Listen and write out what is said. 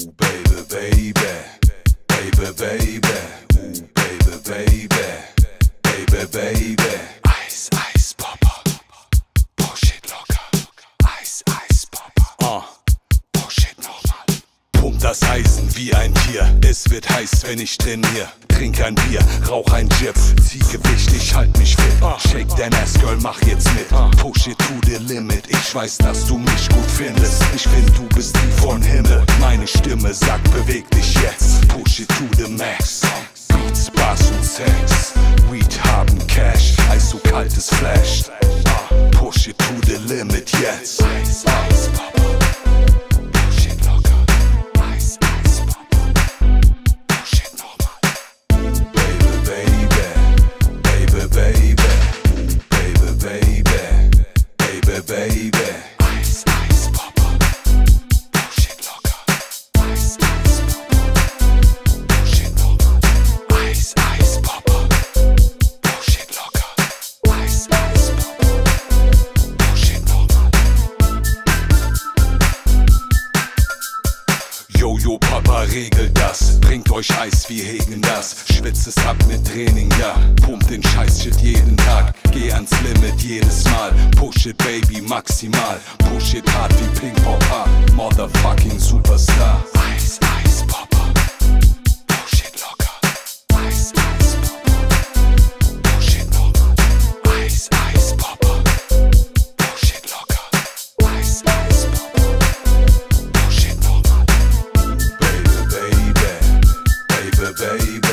Ooh, baby, baby, baby, baby, ooh, baby, baby, baby, baby. Eis, Eis, Papa, Bullshit locker. Eis, Eis, Papa, uh. Bullshit nochmal. Pump das Eisen wie ein Tier. Es wird heiß, wenn ich trainier. Trink ein Bier, rauch ein Jib. Zieh Gewicht, ich halt mich fit. Shake dein Ass, Girl, mach jetzt mit. Push it to the limit. Ich weiß, dass du mich gut findest. Ich find, du bist die von Himmel. Meine Stimme sagt, beweg dich jetzt. Push it to the max. Beats, Spaß und Sex. Weed haben Cash. Eis so kaltes Flash. Push it to the limit jetzt. Regelt das, bringt euch Eis, wir hegen das. Schwitzt es ab mit Training, ja. Pumpt den Scheiß-Shit jeden Tag. Geh ans Limit jedes Mal. Push it, Baby, maximal. Push it hart wie Pink baby.